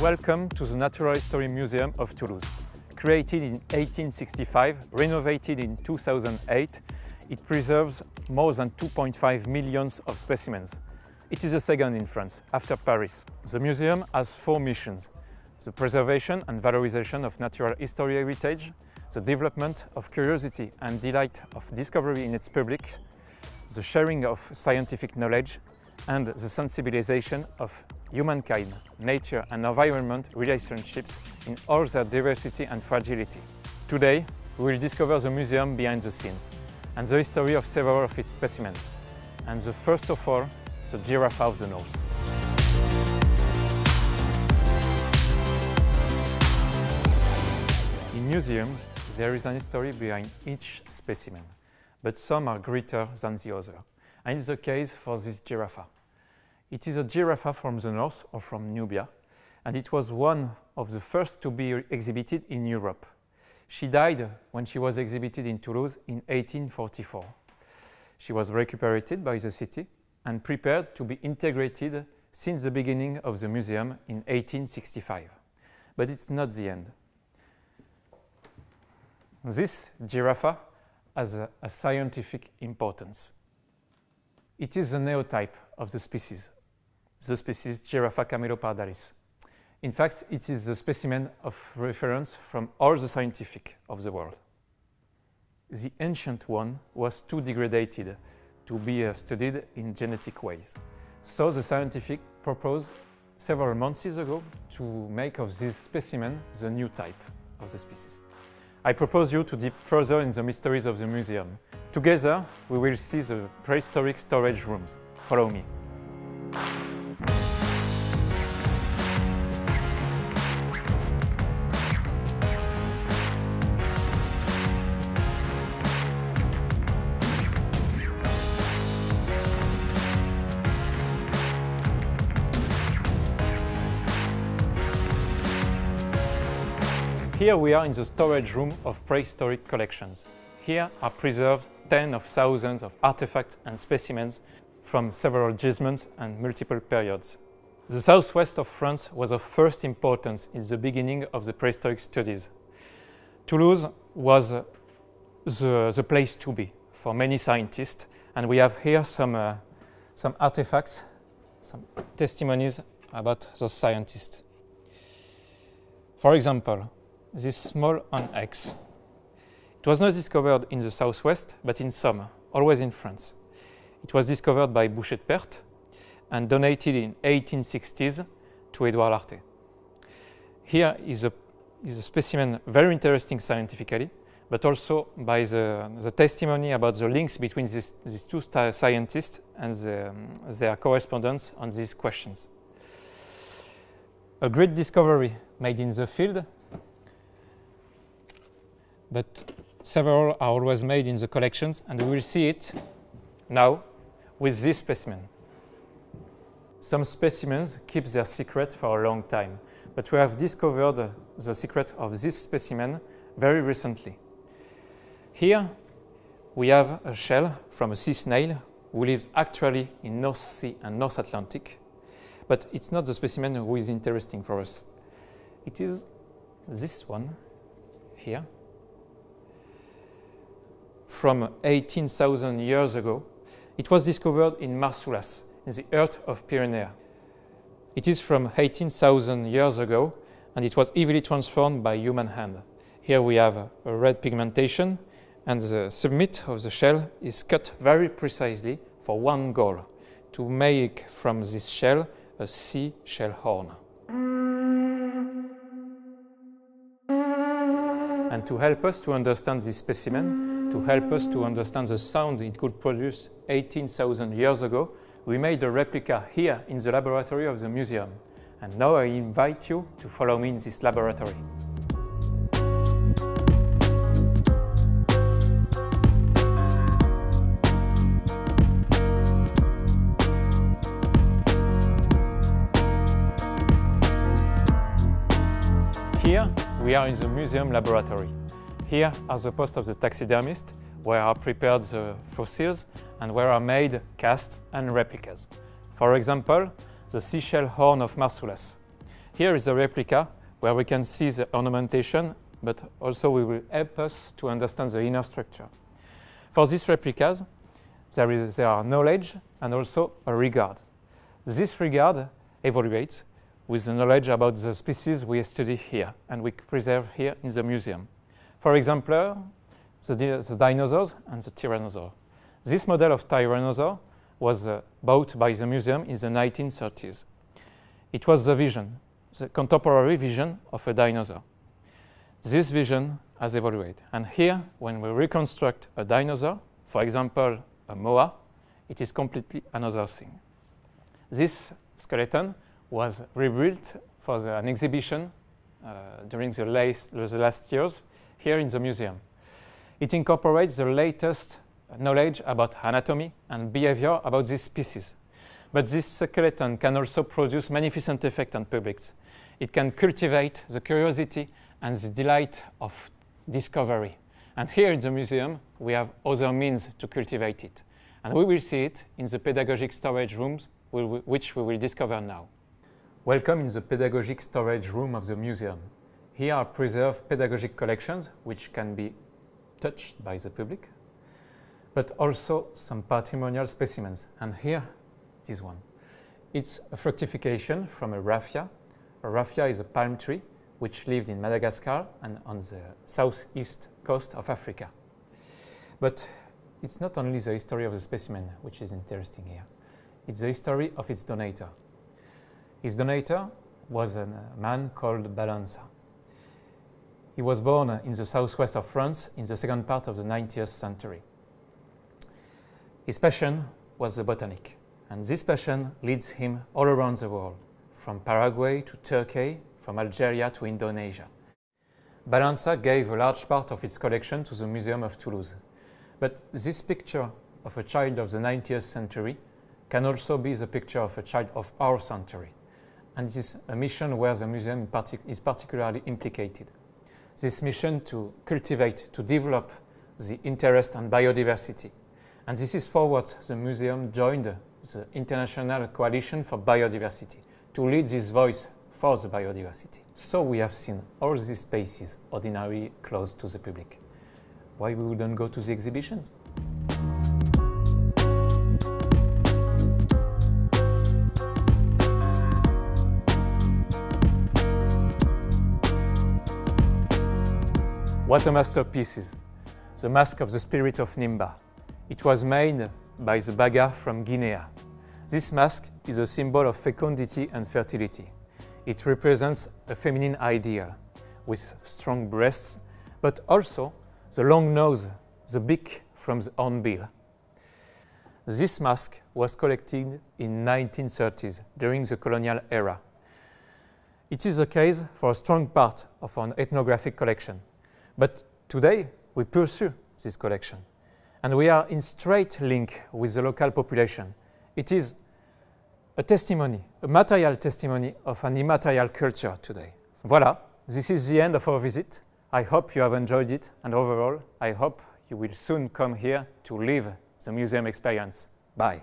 Welcome to the Natural History Museum of Toulouse. Created in 1865, renovated in 2008, it preserves more than 2.5 millions of specimens. It is the second in France, after Paris. The museum has four missions. The preservation and valorization of natural history heritage, the development of curiosity and delight of discovery in its public, the sharing of scientific knowledge, and the sensibilization of humankind, nature and environment relationships in all their diversity and fragility. Today, we will discover the museum behind the scenes and the history of several of its specimens, and the first of all, the giraffe of the north. In museums, there is an history behind each specimen, but some are greater than the other. And it's the case for this giraffe. It is a giraffe from the north or from Nubia, and it was one of the first to be exhibited in Europe. She died when she was exhibited in Toulouse in 1844. She was recuperated by the city and prepared to be integrated since the beginning of the museum in 1865. But it's not the end. This giraffe has a, a scientific importance. It is the neotype of the species, the species Giraffa camelopardalis. In fact, it is the specimen of reference from all the scientific of the world. The ancient one was too degraded to be uh, studied in genetic ways. So the scientific proposed several months ago to make of this specimen the new type of the species. I propose you to deep further in the mysteries of the museum. Together, we will see the prehistoric storage rooms. Follow me. Here we are in the storage room of prehistoric collections. Here are preserved tens of thousands of artifacts and specimens from several gisements and multiple periods. The southwest of France was of first importance in the beginning of the prehistoric studies. Toulouse was the, the place to be for many scientists, and we have here some, uh, some artifacts, some testimonies about those scientists. For example, this small onyx. It was not discovered in the southwest, but in Somme, always in France. It was discovered by Boucher de and donated in 1860s to Edouard Lartet. Here is a, is a specimen very interesting scientifically, but also by the, the testimony about the links between these, these two scientists and the, their correspondence on these questions. A great discovery made in the field but several are always made in the collections, and we will see it now with this specimen. Some specimens keep their secret for a long time, but we have discovered the secret of this specimen very recently. Here we have a shell from a sea snail who lives actually in North Sea and North Atlantic, but it's not the specimen who is interesting for us. It is this one here from 18,000 years ago. It was discovered in Marsoulas, in the earth of Pyrenees. It is from 18,000 years ago, and it was easily transformed by human hand. Here we have a red pigmentation, and the summit of the shell is cut very precisely for one goal, to make from this shell a sea shell horn. And to help us to understand this specimen, to help us to understand the sound it could produce 18,000 years ago, we made a replica here in the laboratory of the museum. And now I invite you to follow me in this laboratory. Here we are in the museum laboratory. Here are the posts of the taxidermist, where are prepared the fossils and where are made casts and replicas. For example, the seashell horn of Marsoulas. Here is a replica where we can see the ornamentation, but also we will help us to understand the inner structure. For these replicas, there, is, there are knowledge and also a regard. This regard evaluates with the knowledge about the species we study here and we preserve here in the museum. For example, the, the dinosaurs and the tyrannosaur. This model of tyrannosaur was uh, bought by the museum in the 1930s. It was the vision, the contemporary vision of a dinosaur. This vision has evolved. And here, when we reconstruct a dinosaur, for example, a moa, it is completely another thing. This skeleton was rebuilt for the, an exhibition uh, during the last, the last years here in the museum. It incorporates the latest knowledge about anatomy and behavior about this species. But this skeleton can also produce magnificent effect on publics. It can cultivate the curiosity and the delight of discovery. And here in the museum, we have other means to cultivate it. And we will see it in the pedagogic storage rooms, which we will discover now. Welcome in the pedagogic storage room of the museum. Here are preserved pedagogic collections, which can be touched by the public, but also some patrimonial specimens. And here, this one. It's a fructification from a raffia. A raffia is a palm tree which lived in Madagascar and on the southeast coast of Africa. But it's not only the history of the specimen which is interesting here. It's the history of its donator. His donator was a man called Balansa. He was born in the southwest of France in the second part of the 19th century. His passion was the botanic, and this passion leads him all around the world, from Paraguay to Turkey, from Algeria to Indonesia. Balansa gave a large part of its collection to the Museum of Toulouse. But this picture of a child of the 19th century can also be the picture of a child of our century. And it is a mission where the museum is particularly implicated. This mission to cultivate, to develop the interest and biodiversity. And this is for what the museum joined the International Coalition for Biodiversity to lead this voice for the biodiversity. So we have seen all these spaces ordinarily closed to the public. Why we wouldn't go to the exhibitions? What a masterpiece The Mask of the Spirit of Nimba. It was made by the Baga from Guinea. This mask is a symbol of fecundity and fertility. It represents a feminine ideal with strong breasts, but also the long nose, the beak from the hornbill. This mask was collected in 1930s during the colonial era. It is the case for a strong part of an ethnographic collection. But today, we pursue this collection. And we are in straight link with the local population. It is a testimony, a material testimony of an immaterial culture today. Voilà, this is the end of our visit. I hope you have enjoyed it, and overall, I hope you will soon come here to live the museum experience. Bye.